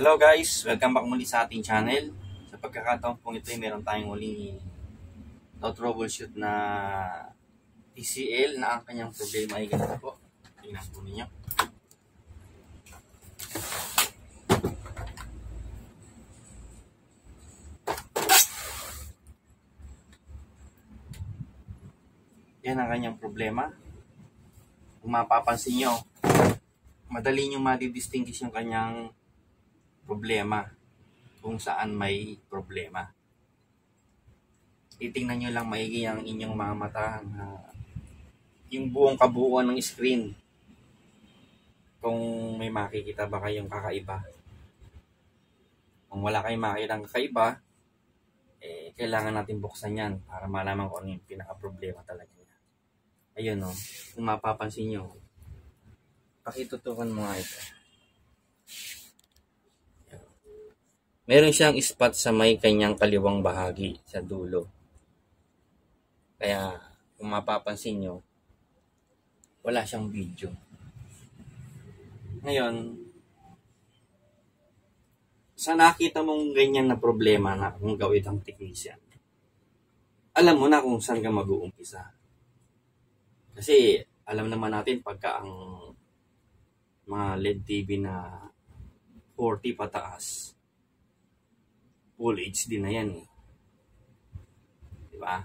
guys, welcome back muli sa ating channel. Sa pagkakataon pong ito, meron tayong muling no troubleshoot na TCL na ang kanyang problema ay ganito po. Tingnan po ninyo. Yan ang kanyang problema. Kung mapapansin nyo, madali nyo madidistinguish yung kanyang problema kung saan may problema. Titingnan nyo lang maigi ang inyong mga mata na yung buong kabuuan ng screen kung may makikita ba kayong kakaiba. Kung wala kayong makikita ng kakaiba, eh, kailangan natin buksan yan para malaman kung ano yung pinaka-problema talaga niya. Ayun o, kung mapapansin nyo, pakitutukan mo nga ito. Meron siyang spot sa may kanyang kaliwang bahagi sa dulo. Kaya, kung mapapansin nyo, wala siyang video. Ngayon, sa nakita mong ganyan na problema na kung gawin ang technician, alam mo na kung saan ka mag-uumpisa. Kasi, alam naman natin pagka ang mga LED TV na 40 pataas, full HD na yan eh. Di ba?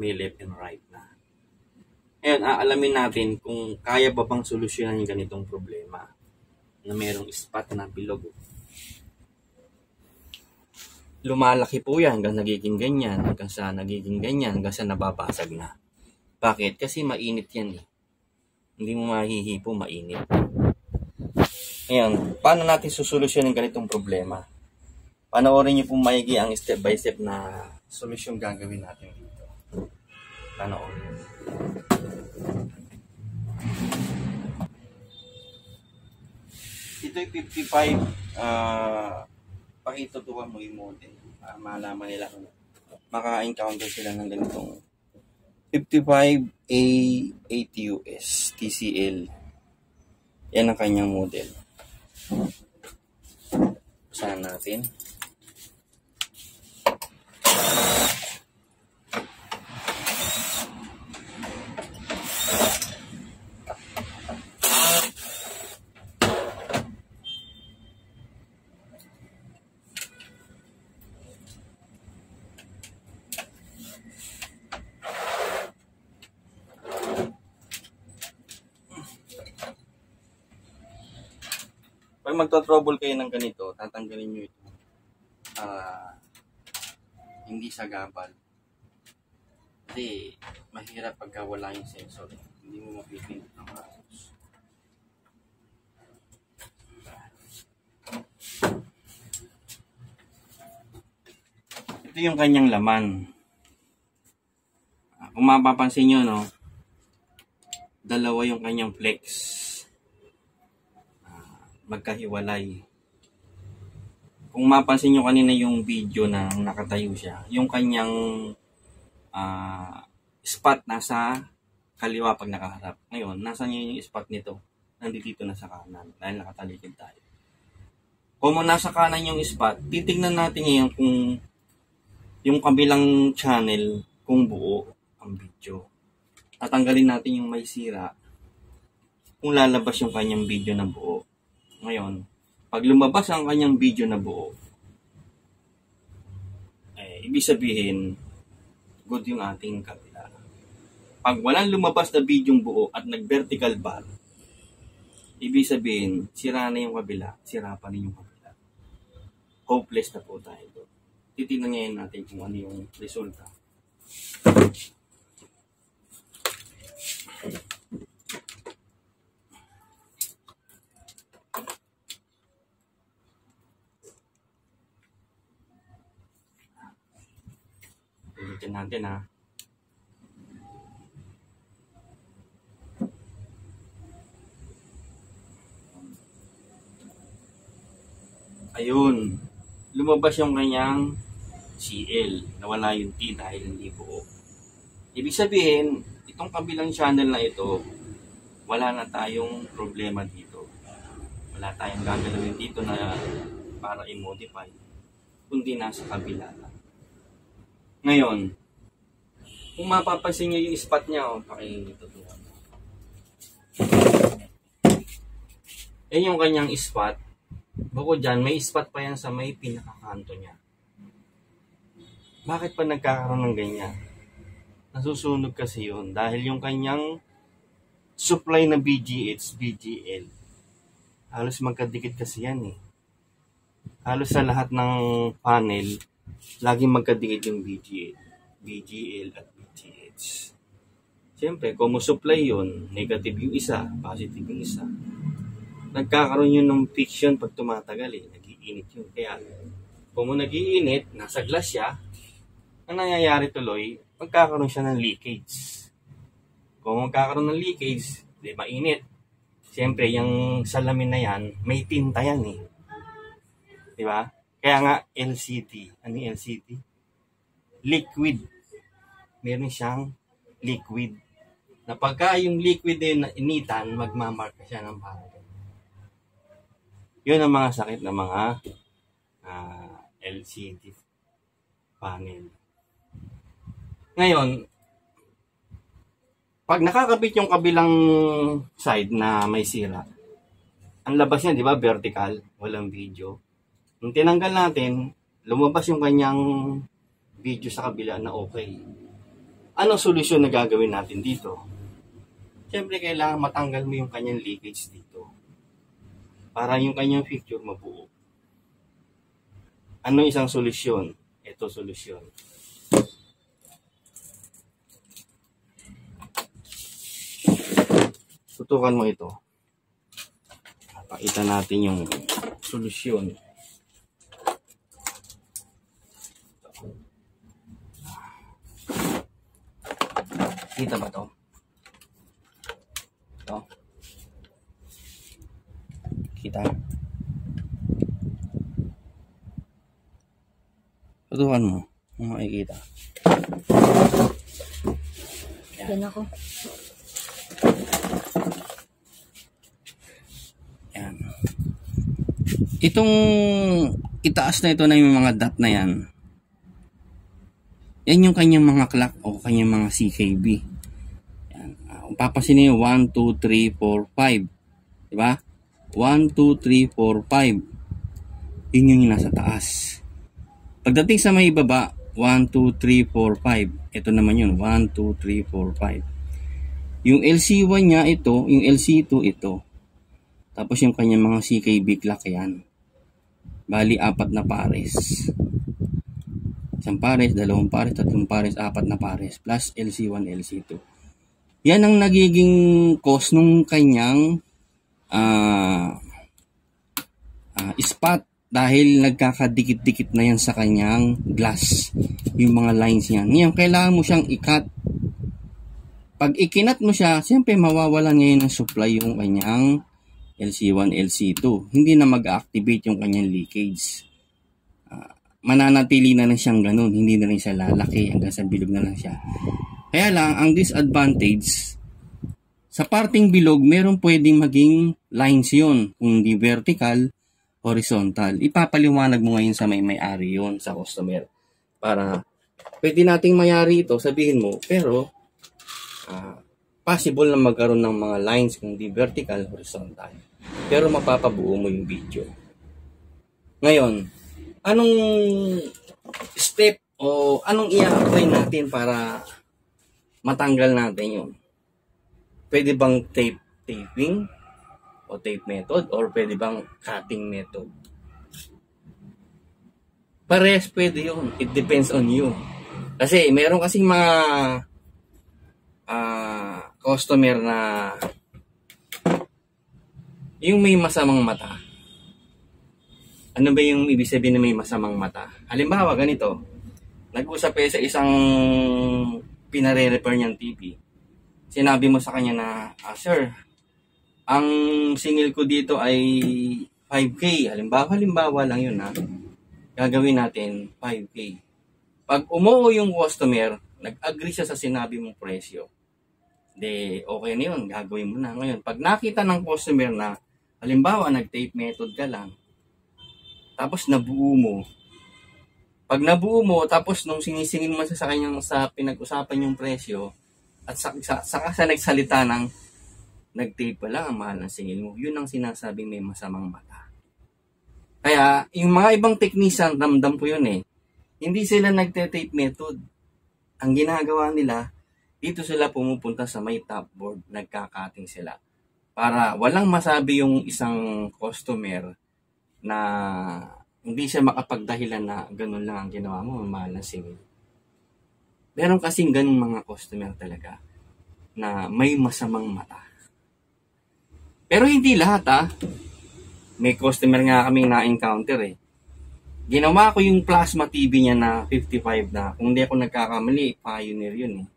May left and right na. Ngayon, aalamin natin kung kaya ba bang solusyonan yung ganitong problema na mayroong spot na bilog. Lumalaki po yan hanggang nagiging ganyan, hanggang sa nagiging ganyan, hanggang sa nababasag na. Bakit? Kasi mainit yan eh. Hindi mo mahihipo, mainit. Ngayon, paano natin susolusyon ng ganitong problema? Panoorin niyo po maigi ang step by step na solusyon gagawin natin dito. Panoorin. Ito ay 55 uh, pakitutukan mo yung model para malaman nila kung maka-encounter sila ng ganitong 55A8US TCL. Yan ang kanyang model. Saan natin? Pag magto-trouble kayo ng ganito, tatanggalin nyo ito. Ah, hindi sa gabal. Kasi mahirap pagka wala yung sensor. Hindi mo mapipindot ng maayos. Ito yung kanyang laman. Ah, Kung mapapansin nyo, no, dalawa yung kanyang flex magkahiwalay. Kung mapansin nyo kanina yung video na nakatayo siya, yung kanyang ah, spot nasa kaliwa pag nakaharap. Ngayon, nasa niyo yung spot nito? Nandito na sa kanan dahil nakatalikid tayo. Kung nasa kanan yung spot, titignan natin ngayon kung yung kabilang channel kung buo ang video. Tatanggalin natin yung may sira kung lalabas yung kanyang video na buo. Ngayon, pag lumabas ang kanyang video na buo, eh, ibig sabihin, good yung ating kabila. Pag walang lumabas na video buo at nag-vertical bar, ibig sabihin, sira na yung kabila, sira pa rin yung kabila. Hopeless na po tayo doon. Titignan ngayon natin kung ano yung resulta. Ulitin natin ha. Ayun. Lumabas yung kanyang CL. Nawala yung T dahil hindi buo. Ibig sabihin, itong kabilang channel na ito, wala na tayong problema dito. Wala tayong gagalawin dito na para i-modify, kundi nasa kabila. Ngayon, kung mapapansin nyo yung spot niya, oh, pakitutukan. Yan yung kanyang spot. Bukod dyan, may spot pa yan sa may pinakakanto niya. Bakit pa nagkakaroon ng ganyan? Nasusunog kasi yun dahil yung kanyang supply na BGH, BGL, halos magkadikit kasi yan eh. Halos sa lahat ng panel, laging magkadikit yung BGL, BGL at BGH. Siyempre, kung supply yun, negative yung isa, positive yung isa. Nagkakaroon yun ng friction pag tumatagal eh. Nagiinit yun. Kaya, kung nagiinit, nasa glass siya, ang nangyayari tuloy, magkakaroon siya ng leakage. Kung magkakaroon ng leakage, di mainit. Siyempre, yung salamin na yan, may tinta yan eh. Di ba? Kaya nga, LCD. Ano yung LCD? Liquid. Meron siyang liquid. Na pagka yung liquid din na initan, magmamarka siya ng parang. Yun ang mga sakit ng mga uh, ah, LCD panel. Ngayon, pag nakakabit yung kabilang side na may sira, ang labas niya, di ba, vertical, walang video. Nung tinanggal natin, lumabas yung kanyang video sa kabila na okay. Anong solusyon na gagawin natin dito? Siyempre, kailangan matanggal mo yung kanyang leakage dito. Para yung kanyang picture mabuo. Ano isang solusyon? Ito solusyon. tutukan mo ito. Pakita natin yung solusyon. Kita ba to? Ito. Kita. Tutukan mo. Kung makikita. Yan ako. Itong itaas na ito na yung mga dot na yan. Yan yung kanyang mga clock o kanyang mga CKB. Papasin niyo 1, 2, 3, 4, 5. Diba? 1, 2, 3, 4, 5. Yun yung nasa taas. Pagdating sa may baba, 1, 2, 3, 4, 5. Ito naman yun. 1, 2, 3, 4, 5. Yung LC1 niya ito, yung LC2 ito. Tapos yung kanyang mga CKB clock yan. Bali, apat na pares. Isang pares, dalawang pares, tatlong pares, apat na pares. Plus LC1, LC2. Yan ang nagiging cost nung kanyang uh, uh, spot dahil nagkakadikit-dikit na yan sa kanyang glass. Yung mga lines niyan. Ngayon, kailangan mo siyang i-cut. Pag ikinat mo siya, siyempre mawawalan ngayon ng supply yung kanyang LC1, LC2. Hindi na mag-activate yung kanyang leakage. Uh, mananatili na lang siyang ganun. Hindi na rin siya lalaki hanggang sa bilog na lang siya. Kaya lang, ang disadvantage, sa parting bilog, meron pwedeng maging lines yun. Kung hindi vertical, horizontal. Ipapaliwanag mo ngayon sa may may-ari yun, sa customer. Para pwede nating mayari ito, sabihin mo, pero uh, possible na magkaroon ng mga lines kung di vertical, horizontal. Pero mapapabuo mo yung video. Ngayon, anong step o anong i-apply natin para matanggal natin yun? Pwede bang tape taping o tape method or pwede bang cutting method? Pares pwede yun. It depends on you. Kasi meron kasing mga uh, customer na yung may masamang mata. Ano ba yung ibig sabihin na may masamang mata? Halimbawa, ganito. Nag-usap kayo sa isang pinare-repair niyang TV. Sinabi mo sa kanya na, ah, Sir, ang singil ko dito ay 5K. Halimbawa, halimbawa lang yun ha. Gagawin natin 5K. Pag umuo yung customer, nag-agree siya sa sinabi mong presyo de okay na yun, gagawin mo na. Ngayon, pag nakita ng customer na, halimbawa, nag-tape method ka lang, tapos nabuo mo. Pag nabuo mo, tapos nung sinisingin mo sa kanyang sa pinag-usapan yung presyo, at sa, sa, saka sa nagsalita ng nag-tape pa lang ang mahal ng singil mo, yun ang sinasabing may masamang mata. Kaya, yung mga ibang technician, ramdam ko yun eh. Hindi sila nagte-tape method. Ang ginagawa nila, dito sila pumupunta sa may top board, nagkakating sila. Para walang masabi yung isang customer na hindi siya makapagdahilan na ganun lang ang ginawa mo, mahal na singil. Meron kasing ganung mga customer talaga na may masamang mata. Pero hindi lahat ah. May customer nga kaming na-encounter eh. Ginawa ko yung plasma TV niya na 55 na. Kung hindi ako nagkakamali, pioneer yun eh.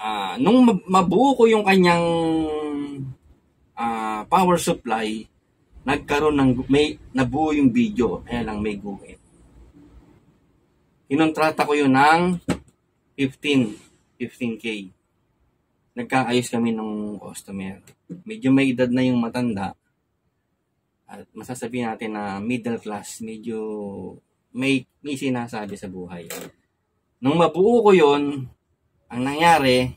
Ah, nung mabuo ko yung kanyang ah, power supply, nagkaroon ng may nabuo yung video, kaya lang may guhit. Inontrata ko yun ng 15, 15k. Nagkaayos kami ng customer. Medyo may edad na yung matanda. At masasabi natin na middle class, medyo may, may sinasabi sa buhay. Nung mabuo ko yon ang nangyari,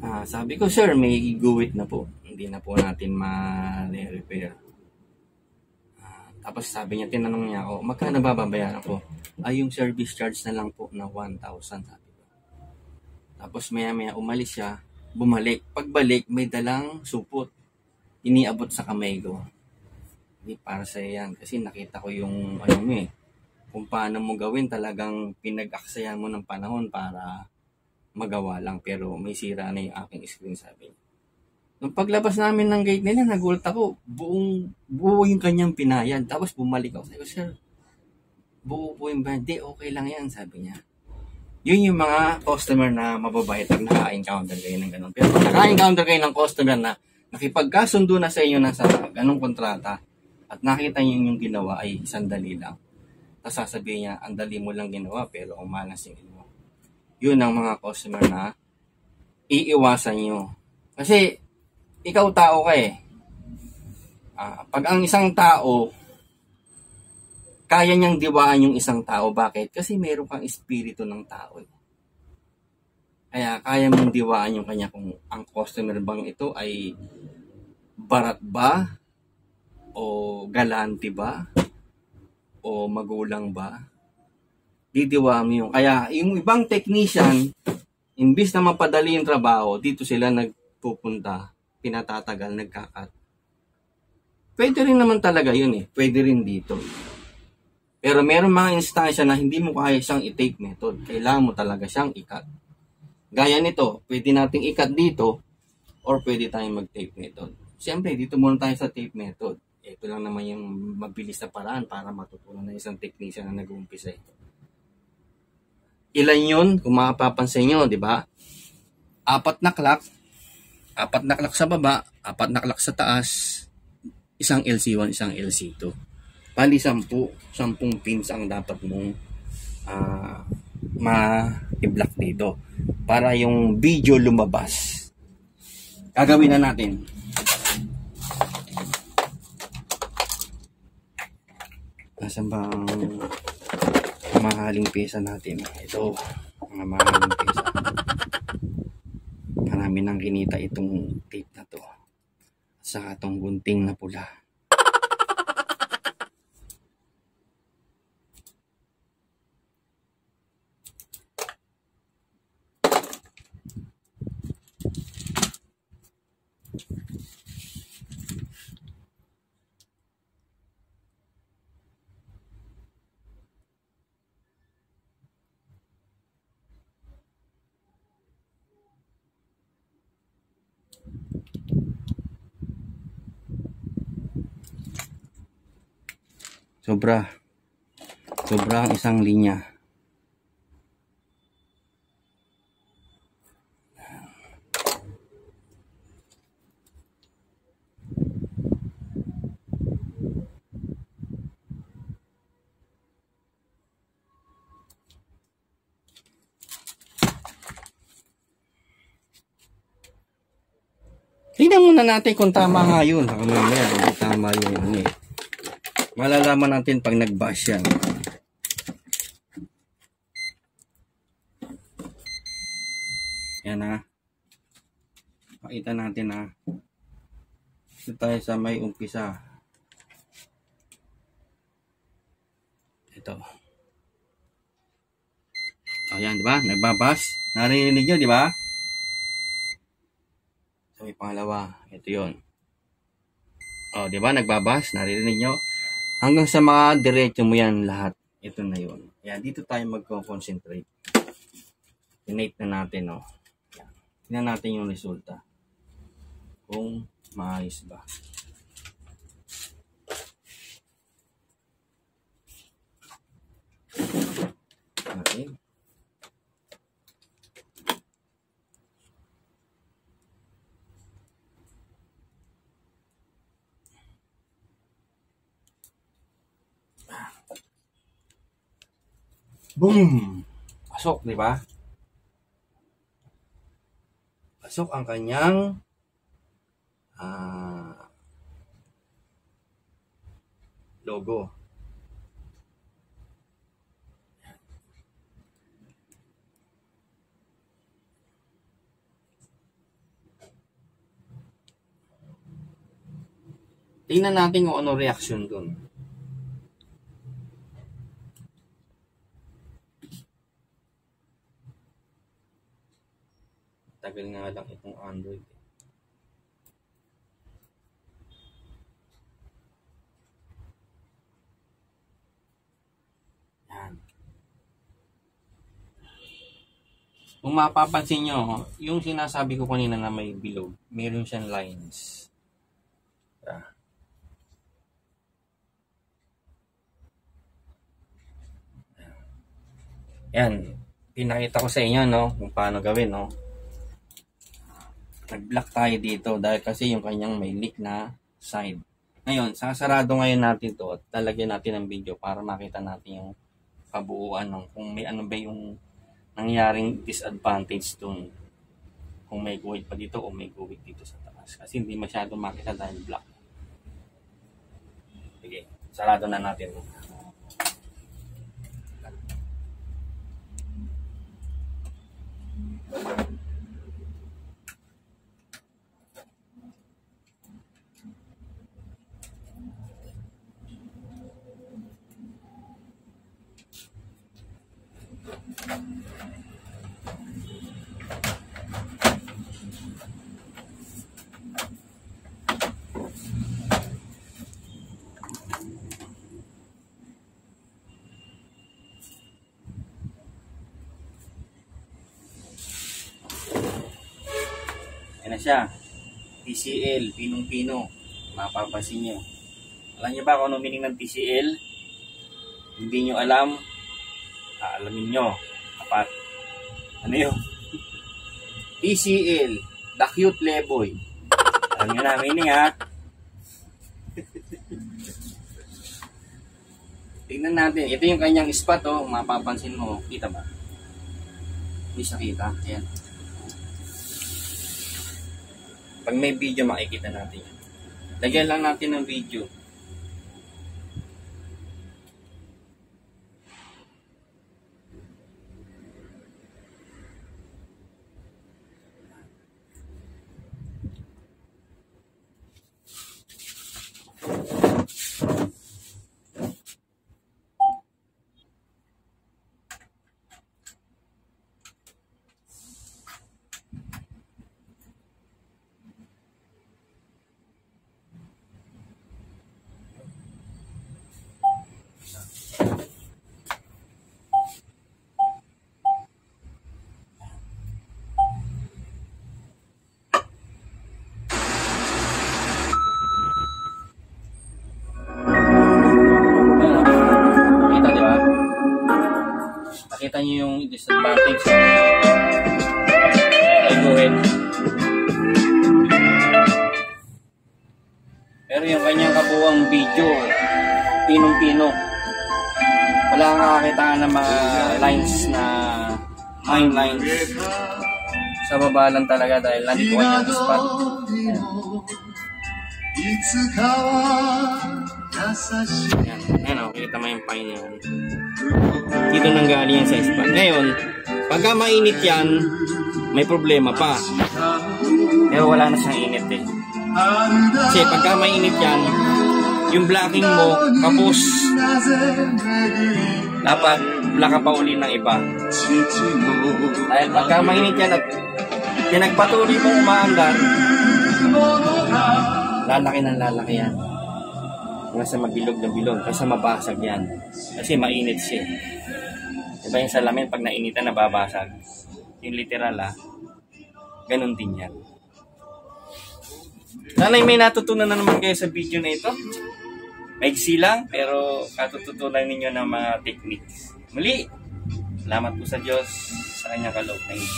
ah, sabi ko, sir, may guwit na po hindi na po natin ma-repair. Uh, tapos sabi niya, tinanong niya ako, magkano ba babayaran ko? Ay, yung service charge na lang po na 1,000 sabi ko. Tapos maya maya umalis siya, bumalik. Pagbalik, may dalang supot. Iniabot sa kamay ko. Hindi para sa yan. Kasi nakita ko yung ano mo eh. Kung paano mo gawin, talagang pinag-aksayan mo ng panahon para magawa lang. Pero may sira na yung aking screen sabi niya. Nung paglabas namin ng gate nila, nagulat ako. Buong, buo yung kanyang pinayan. Tapos bumalik ako. Sabi ko, sir, buo po yung bayan. Di, okay lang yan, sabi niya. Yun yung mga customer na mababait pag naka-encounter kayo ng ganun. Pero pag naka-encounter kayo ng customer na nakipagkasundo na sa inyo na sa ganung kontrata at nakita niyo yung ginawa ay sandali lang. Tapos sasabihin niya, ang dali mo lang ginawa pero umalasingin mo. Yun ang mga customer na iiwasan nyo. Kasi ikaw tao ka eh. Uh, pag ang isang tao, kaya niyang diwaan yung isang tao. Bakit? Kasi meron kang espiritu ng tao eh. Kaya kaya mong diwaan yung kanya kung ang customer bang ito ay barat ba? O galante ba? O magulang ba? Didiwaan mo yung. Kaya yung ibang technician, imbis na mapadali yung trabaho, dito sila nagpupunta pinatatagal, nagkakat. Pwede rin naman talaga yun eh. Pwede rin dito. Pero meron mga instansya na hindi mo kaya siyang i-tape method. Kailangan mo talaga siyang ikat. Gaya nito, pwede nating ikat dito or pwede tayong mag-tape method. Siyempre, dito muna tayo sa tape method. Ito lang naman yung mabilis na paraan para matutunan ng isang technician na nag-uumpisa ito. Ilan yun, kung makapapansin nyo, di ba? Apat na clock, apat na klak sa baba, apat na klak sa taas, isang LC1, isang LC2. Bali, sampu, sampung pins ang dapat mong uh, ma-block dito para yung video lumabas. Gagawin na natin. Nasaan ba ang mahaling pesa natin? Ito, ang mahaling pesa marami nang kinita itong tape na to. Sa atong gunting na pula sobra sobra ang isang linya Tingnan muna natin kung tama nga yun. Baka mamaya, tama yun. Ano eh. Malalaman natin pag nag-bash yan. Yan ha. Pakita natin ha. Ito tayo sa may umpisa. Ito. Ayan, di ba? Nagbabas. Narinig nyo, di ba? So, may pangalawa. Ito yon. O, di ba? Nagbabas. Naririnig nyo. Hanggang sa mga diretso mo yan lahat. Ito na yon. Yan, dito tayo magko-concentrate. Tinate na natin, no. Yan. Tingnan natin yung resulta. Kung maayos ba. Okay. Boom! Pasok, di ba? Pasok ang kanyang ah, logo. Tingnan natin kung ano reaction dun. Tagal nga lang itong Android. Yan. Kung mapapansin nyo, yung sinasabi ko kanina na may bilog, meron siyang lines. Yeah. Yan. Pinakita ko sa inyo, no, kung paano gawin, no. Nag-block tayo dito dahil kasi yung kanyang may leak na side. Ngayon, sasarado ngayon natin to at talagyan natin ng video para makita natin yung kabuuan ng kung may ano ba yung nangyaring disadvantage dun kung may guhit pa dito o may guhit dito sa taas. Kasi hindi masyado makita dahil black. Sige, sarado na natin. Yan na siya. TCL, pinong-pino. Mapapansin nyo. Alam niyo ba kung ano meaning ng TCL? Hindi nyo alam, aalamin nyo. Apat. Ano yun? TCL, the cute leboy. Alam nyo na, meaning ha. Tingnan natin. Ito yung kanyang spot, oh. Mapapansin mo. Kita ba? Hindi siya kita. Ayan. Pag may video, makikita natin yan. Lagyan lang natin ng video. nyo yung disadvantage. Okay, go ahead. Pero yung kanyang kabuang video, pinong-pino. Wala nakakita ng mga lines na mine lines. Sa baba lang talaga dahil nandito kanyang spot. Yeah. Yan, yan o, oh, kita mo yung pine yan. Dito nang galing yan sa ispan. Ngayon, pagka mainit yan, may problema pa. Pero wala na siyang init eh. Kasi pagka mainit yan, yung blocking mo, kapos. Dapat black ka pa uli ng iba. Dahil pagka mainit yan at pinagpatuloy mong umaandar, lalaki ng lalaki yan. Hanggang sa mabilog na bilog, kasi mabasag yan. Kasi mainit siya. Diba yung salamin, pag nainitan, nababasag. Yung literal ah, ganun din yan. Sana'y may natutunan na naman kayo sa video na ito. Maigsi lang, pero katututunan ninyo ng mga techniques. Muli, salamat po sa Diyos sa kanyang kaloob na hindi